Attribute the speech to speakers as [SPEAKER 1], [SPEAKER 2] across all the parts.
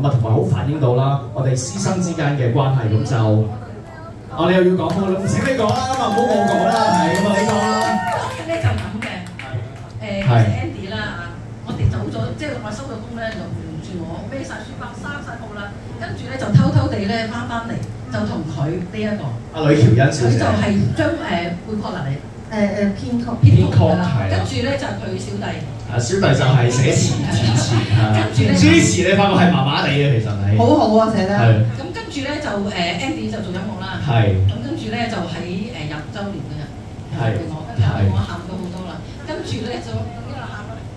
[SPEAKER 1] 咁啊同埋好反映到啦我哋師生之間嘅關係，咁就我哋又要講我啦，唔請你講啦，咁啊唔好我講啦，係咁啊你講啦。
[SPEAKER 2] 咧就咁嘅，誒
[SPEAKER 1] 係
[SPEAKER 2] Andy 啦啊，我哋走咗，即係我收咗工咧就唔住我孭晒書包閂晒鋪啦，跟住咧就偷偷地咧翻翻嚟，就同佢呢一個，
[SPEAKER 1] 阿呂喬欣小姐
[SPEAKER 2] 佢就。係將誒貝確能嚟誒誒編曲
[SPEAKER 1] 編曲
[SPEAKER 2] 㗎啦跟住咧就係佢小弟。
[SPEAKER 1] 啊，小弟就係寫詞填詞啊，
[SPEAKER 2] 跟住呢
[SPEAKER 1] 至於詞你發覺係麻麻地嘅，其實係
[SPEAKER 3] 好好啊，寫得。
[SPEAKER 1] 係
[SPEAKER 2] 咁跟住咧就誒 Andy 就做音樂啦，
[SPEAKER 1] 係
[SPEAKER 2] 咁跟住咧就喺誒廿週年嗰日
[SPEAKER 1] 係
[SPEAKER 2] 俾我，跟住我喊咗好多啦，跟住咧就。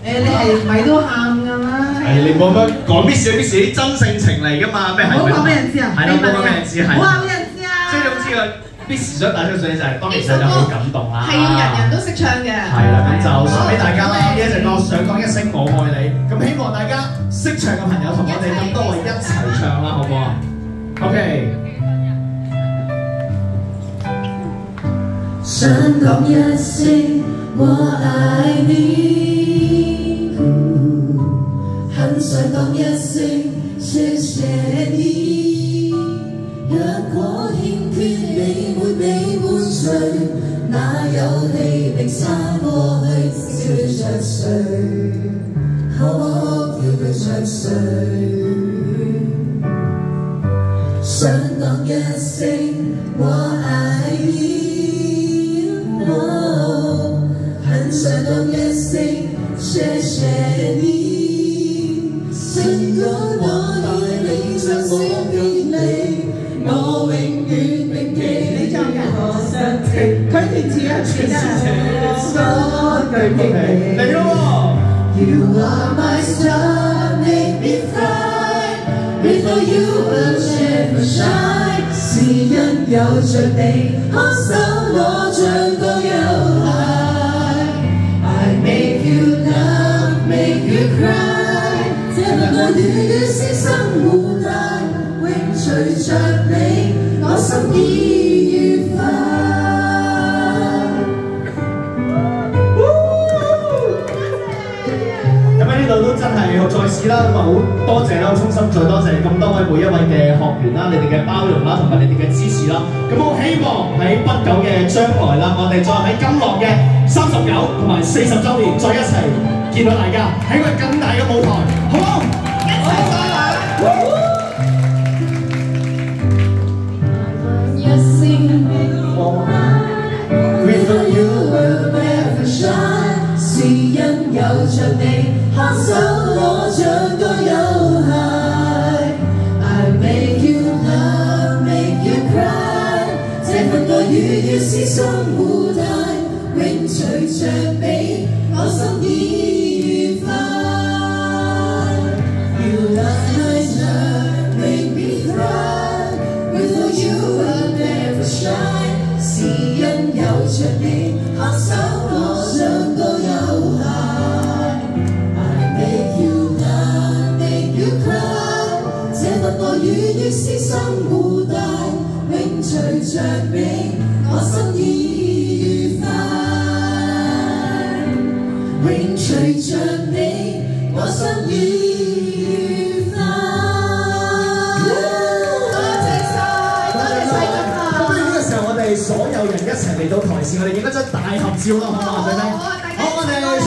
[SPEAKER 3] 誒，你係咪都喊㗎啦？
[SPEAKER 1] 係你冇乜講 miss 啊 miss 啲真性情嚟㗎嘛，咩係
[SPEAKER 3] 唔好講俾人知啊！
[SPEAKER 1] 係啦，唔好講俾人知係
[SPEAKER 3] 唔。好話俾人知啊！
[SPEAKER 1] 即係總之個 miss 想帶出水就係當其時就好感動啦。
[SPEAKER 3] 係要人人都識唱嘅。
[SPEAKER 1] 係啦，咁就送俾大家啦。呢一隻歌想講一聲我愛你，咁希望大家識唱嘅朋友同我哋咁多位一齊唱啦，好唔好啊？OK。
[SPEAKER 4] 想講一聲我愛你，很想講一聲謝謝你。若果欠缺你會被換誰？那有氣力撐過去，笑着誰？可否跳對着誰？想講一聲我愛你，很想講一聲謝謝你。誠若我與你我身体。
[SPEAKER 3] 佢填词啊，填得
[SPEAKER 4] 多句激励。
[SPEAKER 1] 嚟咯
[SPEAKER 4] You are my star, make me fly. Without you, I'll never shine. 是因有着你，看守我像个游孩。I make you laugh, make you cry。这份爱与于师生互带，永随着你，我心已愉
[SPEAKER 1] 再試啦，咁啊好多謝啦，好衷心再多謝咁多位每一位嘅學員啦，你哋嘅包容啦，同埋你哋嘅支持啦。咁我希望喺不久嘅將來啦，我哋再喺金樂嘅三十九同埋四十週年再一齊見到大家喺一個更大嘅舞台，好唔好？
[SPEAKER 4] 一聲我愛，Without you 这份爱与于师生互带，永随着你，我心已愉快。You love my love, make me cry. Without you, I'll never shine。是因有着你，看守我像个游孩。I make you laugh, make you cry。这份爱与于师生互带，永随着你， 着你，我心已愉快。多謝晒，多謝晒今
[SPEAKER 1] 咁不如呢個時候，我哋所有人一齊嚟到台前，我哋影一張大合照啦，好唔好？